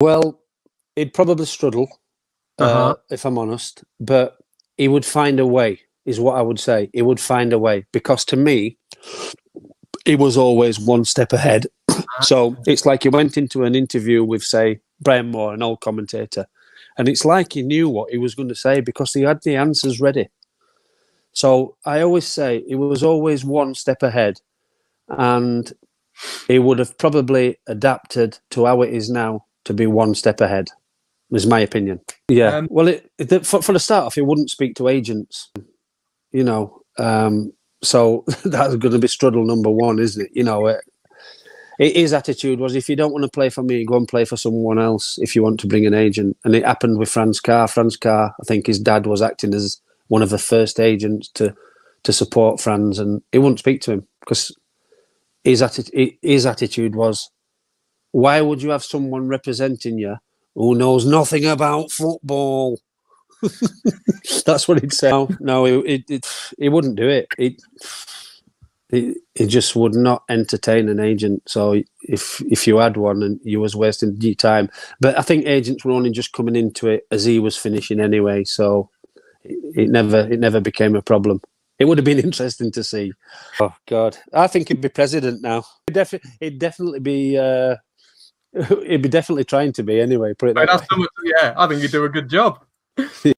Well, he'd probably struggle, uh, Uh-huh. if I'm honest, but he would find a way, is what I would say. He would find a way because to me, he was always one step ahead. so it's like he went into an interview with, say, Brian Moore, an old commentator, and it's like he knew what he was going to say because he had the answers ready. So I always say he was always one step ahead, and he would have probably adapted to how it is now to be one step ahead. Is my opinion. Yeah. Um, well, it, it, for, for the start off, he wouldn't speak to agents. You know, um, so that's going to be struggle number one, isn't it? You know, it, it, his attitude was, if you don't want to play for me, go and play for someone else. If you want to bring an agent, and it happened with Franz Carr. Franz Carr, I think his dad was acting as one of the first agents to to support Franz, and he wouldn't speak to him because his attitude his attitude was, why would you have someone representing you who knows nothing about football? That's what he'd say. No, no, it, it, he wouldn't do it. He, he, he just would not entertain an agent. So if if you had one and you was wasting your time, but I think agents were only just coming into it as he was finishing anyway. So it, it never it never became a problem. It would have been interesting to see. Oh God, I think he'd be president now. He'd, defi- he'd definitely be. Uh, he'd be definitely trying to be anyway. Put it that way. much, yeah, I think you do a good job.